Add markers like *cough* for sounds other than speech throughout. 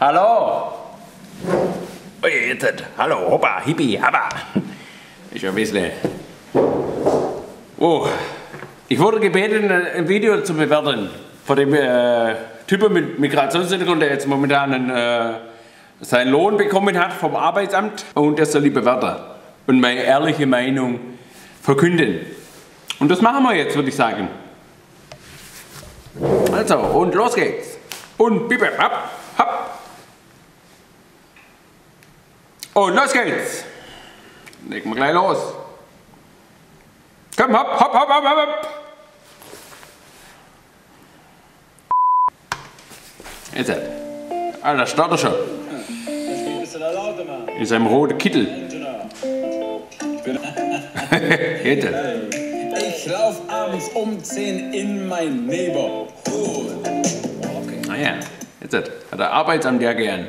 Hallo. Hallo, hoppa, hippie, habba. Ist ja ein bisschen... Oh, ich wurde gebeten, ein Video zu bewerten von dem äh, Typen mit Migrationshintergrund, der jetzt momentan äh, seinen Lohn bekommen hat vom Arbeitsamt und das soll ich bewerten und meine ehrliche Meinung verkünden. Und das machen wir jetzt, würde ich sagen. Also, und los geht's. Und bippe, hopp, hopp. Und los geht's. Legen wir gleich los. Komm, hopp, hopp, hopp, hopp, hopp. Jetzt. Ah, da steht er schon. In seinem roten Kittel. *laughs* Jetzt. Ich lauf abends um 10 in mein Neighborhood. Naja, jetzt hat er Arbeitsamt ja gern.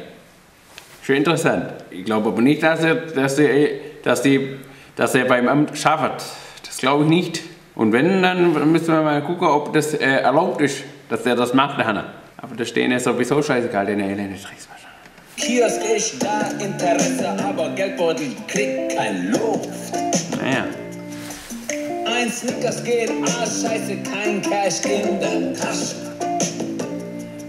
Schon interessant. Ich glaube aber nicht, dass er, dass er, dass die, dass er beim Amt schafft. Das glaube ich nicht. Und wenn, dann müssen wir mal gucken, ob das äh, erlaubt ist, dass er das macht, der Hanna. Aber da stehen ja sowieso scheißegal, den Elende Dreckswasser. Kiosk ist da Interesse, aber Geldbeutel kriegt kein Luft. Naja. Ein Snickers geht, ah scheiße, kein Cash in der Tasche.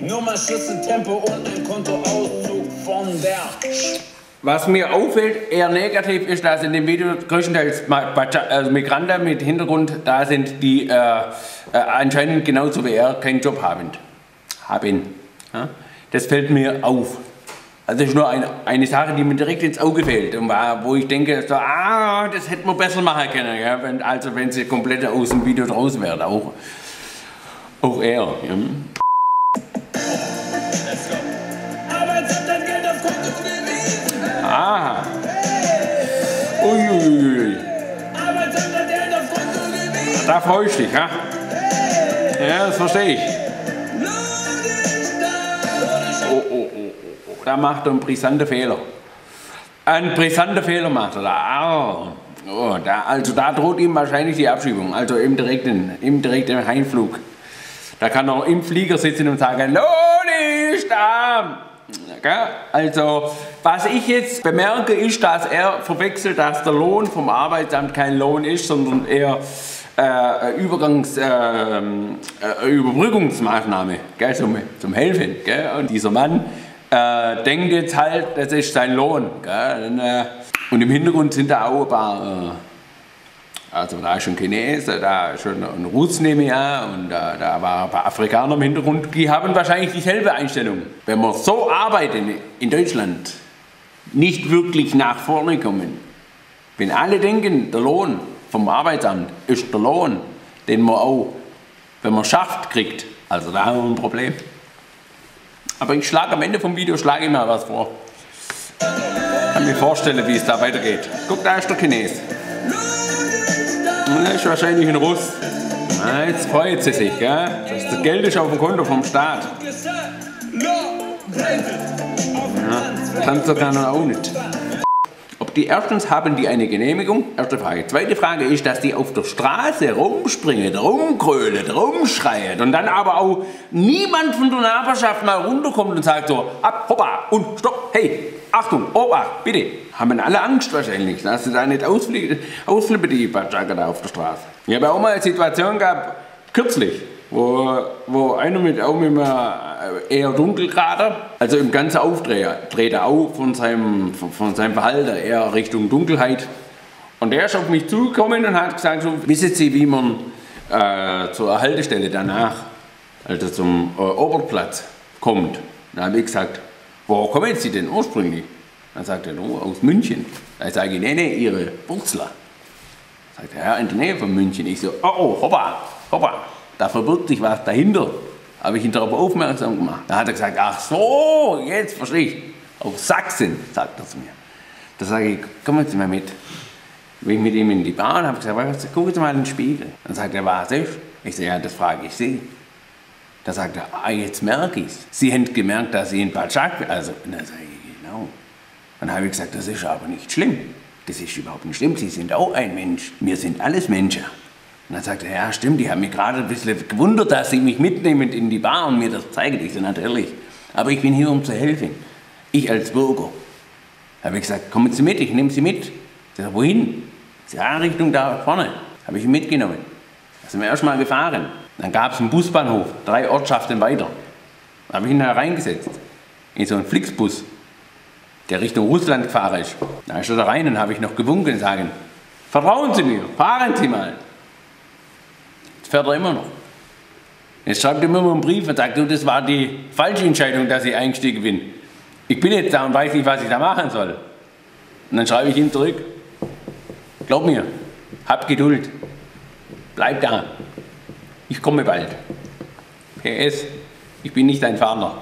Nummer, Schlüssel, Tempo und ein Kontoauszug von Sch Was mir auffällt, eher negativ ist, dass in dem Video größtenteils also Migranten mit Hintergrund da sind, die äh, äh, anscheinend genauso wie er keinen Job haben. Haben. Ja? Das fällt mir auf. Also das ist nur eine, eine Sache, die mir direkt ins Auge fällt und war, wo ich denke, so, ah, das hätte man besser machen können. Ja? Wenn, also wenn sie komplett aus dem Video draußen wäre, auch, auch er. Ja? Aha. Uiuiui. Da freust du dich, ja? Ja, das verstehe ich. Oh, oh, oh, oh, oh. Da macht er einen brisanten Fehler. Ein brisanter Fehler macht er da. Ah. Oh, da. Also da droht ihm wahrscheinlich die Abschiebung. Also im direkten, im direkten Heimflug. Da kann er im Flieger sitzen und sagen, Lohn ist da. Also, was ich jetzt bemerke, ist, dass er verwechselt, dass der Lohn vom Arbeitsamt kein Lohn ist, sondern eher äh, Übergangs, äh, äh, Überbrückungsmaßnahme gell, zum, zum Helfen. Gell? Und dieser Mann äh, denkt jetzt halt, das ist sein Lohn. Gell? Und, äh, und im Hintergrund sind da auch ein paar, äh, also da ist schon Chinesen, da ist ein Russ nehme ich an, und da, da war ein paar Afrikaner im Hintergrund. Die haben wahrscheinlich dieselbe Einstellung. Wenn wir so arbeiten in Deutschland, nicht wirklich nach vorne kommen. Wenn alle denken, der Lohn vom Arbeitsamt ist der Lohn, den man auch, wenn man schafft, kriegt. Also da haben wir ein Problem. Aber ich schlage am Ende vom Video schlage ich mal was vor. Ich kann mir vorstellen, wie es da weitergeht. Guck, da ist der Chines. Das ist wahrscheinlich ein Russ. Na, jetzt freut sie sich, gell? Das, Geld ist auf dem Konto vom Staat. Ja, kann sogar noch auch nicht. Die erstens haben die eine Genehmigung? Erste Frage. Zweite Frage ist, dass die auf der Straße rumspringen, rumkrölen, rumschreien und dann aber auch niemand von der Nachbarschaft mal runterkommt und sagt so, ab, hoppa und stopp, hey, Achtung, Obacht, bitte. Haben alle Angst wahrscheinlich, dass sie da nicht ausfliegen, ausflippen, die Batschaka da auf der Straße. Ich habe auch mal eine Situation gehabt, kürzlich, wo, wo einer mit, auch mit einem äh, eher dunkelgrader, also im ganzen Aufdreher, dreht er auf von seinem, von, von seinem Verhalten eher Richtung Dunkelheit. Und der ist auf mich zugekommen und hat gesagt, so, wissen Sie, wie man äh, zur Haltestelle danach, also zum äh, Oberplatz, kommt? Dann habe ich gesagt, wo kommen Sie denn ursprünglich? Dann sagt er, oh, aus München. Dann sage ich, nee, nee, Ihre Wurzler. Sagt er, ja, in der Nähe von München. Ich so, oh, oh, hoppa, hoppa, da verbirgt sich was dahinter. Habe ich ihn darauf aufmerksam gemacht. Da hat er gesagt, ach so, jetzt verstehe ich. Aus Sachsen, sagt er zu mir. Da sage ich, kommen Sie mal mit. Bin ich mit ihm in die Bahn, habe gesagt, gucken Sie mal in den Spiegel. Dann sagt er, was ist? Ich sage, ja, das frage ich Sie. Da sagt er, ah, jetzt merke ich's. Sie haben gemerkt, dass Sie in Batschak, also, dann sage ich, genau. Dann habe ich gesagt, das ist aber nicht schlimm. Das ist überhaupt nicht schlimm, Sie sind auch ein Mensch. Wir sind alles Menschen. Und dann sagt er, ja stimmt, ich habe mich gerade ein bisschen gewundert, dass Sie mich mitnehmen in die Bar und mir das zeigen. Ich so, natürlich. Aber ich bin hier, um zu helfen. Ich als Bürger. Habe ich gesagt, kommen Sie mit, ich nehme Sie mit. Ich sag, wohin? Ja, Richtung da vorne. Habe ich ihn mitgenommen. Da sind wir erstmal gefahren. Dann gab es einen Busbahnhof, drei Ortschaften weiter. Da habe ich ihn da reingesetzt. In so einen Flixbus, der Richtung Russland gefahren ist. Da ist er da rein und habe ich noch gewunken und sagen, vertrauen Sie mir, fahren Sie mal. Fährt er immer noch. Jetzt schreibt er mir immer einen Brief und sagt, du, das war die falsche Entscheidung, dass ich eingestiegen bin. Ich bin jetzt da und weiß nicht, was ich da machen soll. Und dann schreibe ich ihm zurück, glaub mir, hab Geduld, bleib da, ich komme bald. PS, ich bin nicht dein Vater.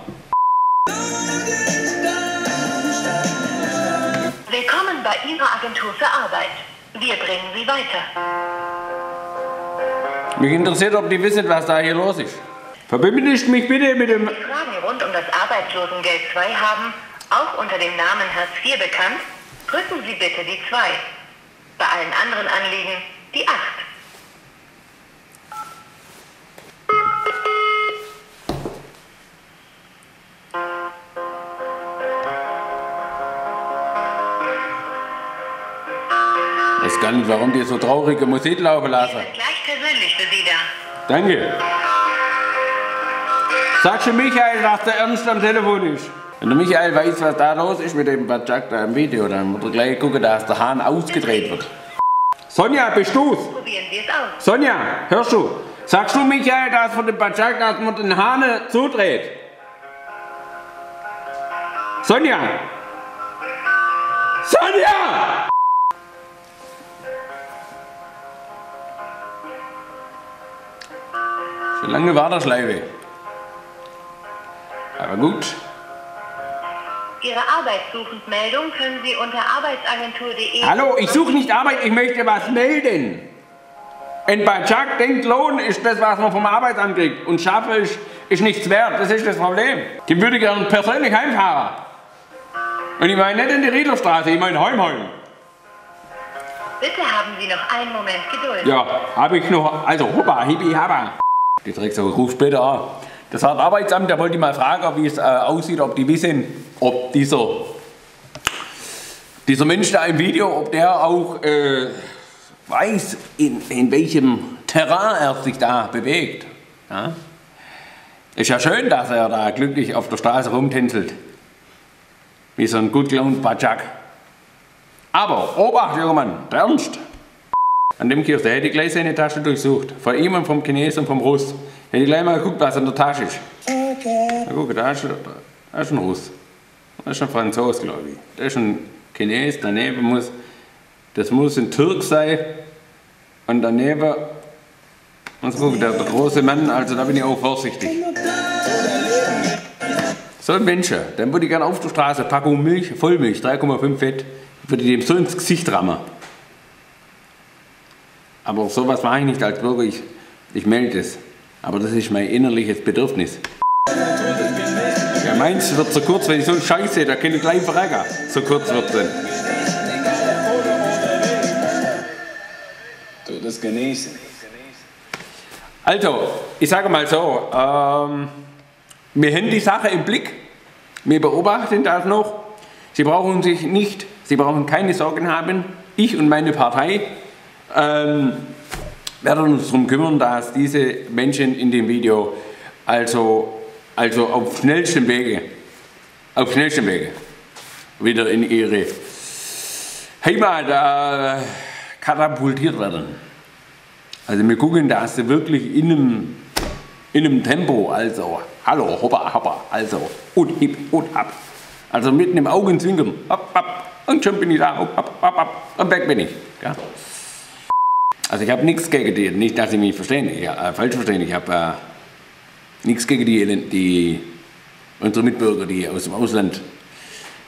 Willkommen bei Ihrer Agentur für Arbeit. Wir bringen Sie weiter. Mich interessiert, ob die wissen, was da hier los ist. Verbindet mich bitte mit dem... Fragen rund um das Arbeitslosengeld 2 haben, auch unter dem Namen Hartz IV bekannt, drücken Sie bitte die 2. Bei allen anderen Anliegen die 8. Ich weiß gar nicht, warum die so traurige Musik laufen lassen. Wir persönlich für Sie da. Danke. Sag schon Michael, dass der Ernst am Telefon ist. Wenn der Michael weiß, was da los ist mit dem Bajak da im Video, dann wird er gleich gucken, dass der Hahn ausgedreht wird. Sonja, bist du's? Probieren Sie es aus. Sonja, hörst du? Sagst du Michael, dass von dem Bajak, dass man den Hahn zudreht? Sonja! Sonja! Lange war der Schleife. Aber gut. Ihre Arbeitssuchendmeldung können Sie unter arbeitsagentur.de. Hallo, ich suche nicht Arbeit, ich möchte was melden. Ein Bajak denkt, Lohn ist das, was man vom Arbeitsamt kriegt. Und Schafe ist, ist nichts wert, das ist das Problem. Die würde gern persönlich heimfahren. Und ich meine nicht in die Riedlerstraße, ich meine Heimheim. Bitte haben Sie noch einen Moment Geduld. Ja, habe ich noch, also hoppa, hibi, haba. Die Drecksau ruft später an. Das hat Arbeitsamt, da wollte ich mal fragen, wie es äh, aussieht, ob die wissen, ob dieser, dieser Mensch da im Video, ob der auch äh, weiß, in, in welchem Terrain er sich da bewegt. Ja? Ist ja schön, dass er da glücklich auf der Straße rumtänzelt. Wie so ein gut gelaunter Bajak. Aber, Obacht, junger Mann, der Ernst. An dem Kiosk, der hätte ich gleich seine Tasche durchsucht. Von ihm und vom Chinesen und vom Russ. Hätte ich gleich mal geguckt, was in der Tasche ist. Na guck, da ist, da ist ein Russ. Da ist ein Franzose, glaube ich. Da ist ein Chines, daneben muss, das muss ein Türk sein. Und daneben, muss gucken, der, der große Mann, also da bin ich auch vorsichtig. So ein Mensch, den würde ich gerne auf der Straße, Packung Milch, Vollmilch, 3,5 Fett, würde ich dem so ins Gesicht rammen. Aber sowas mache ich nicht als Bürger, ich, ich melde es. Aber das ist mein innerliches Bedürfnis. Ja, meins wird so kurz, wenn ich so einen Scheiß sehe, da kann ich gleich verärgern. So kurz wird es. Du das genießen. Also, ich sage mal so, ähm, wir haben die Sache im Blick, wir beobachten das noch. Sie brauchen sich nicht, Sie brauchen keine Sorgen haben. Ich und meine Partei ähm, werden uns darum kümmern, dass diese Menschen in dem Video also, also auf schnellstem Wege, auf schnellstem Wege wieder in ihre Heimat äh, katapultiert werden. Also wir gucken, dass sie wirklich in einem, in einem Tempo, also hallo, hoppa, hoppa, also und hip und ab. Also mit einem Augenzwinkern, hopp, hopp, und schon bin ich da, hopp, hopp, hopp, hopp, und weg bin ich. Ja. Also ich habe nichts gegen die, nicht, dass Sie mich verstehen, ja, äh, falsch verstehen, ich habe äh, nichts gegen die, die, unsere Mitbürger, die aus dem Ausland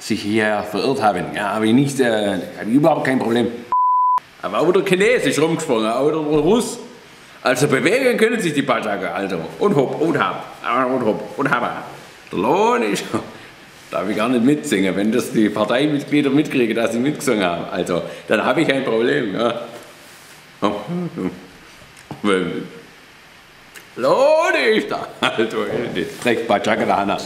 sich hier verirrt haben. Ja, habe ich nicht, äh, habe ich überhaupt kein Problem. Aber auch der Chines ist rumgesprungen, auch der Russ. Also bewegen können sich die Bajaker, also. Und hopp, und hab, und hopp, und hab. Der Lohn ist, *laughs* darf ich gar nicht mitsingen, wenn das die Parteimitglieder mitkriegen, dass sie mitgesungen haben. Also, dann habe ich ein Problem, ja. Lohn ist da, also, die Dreck Bajaka da,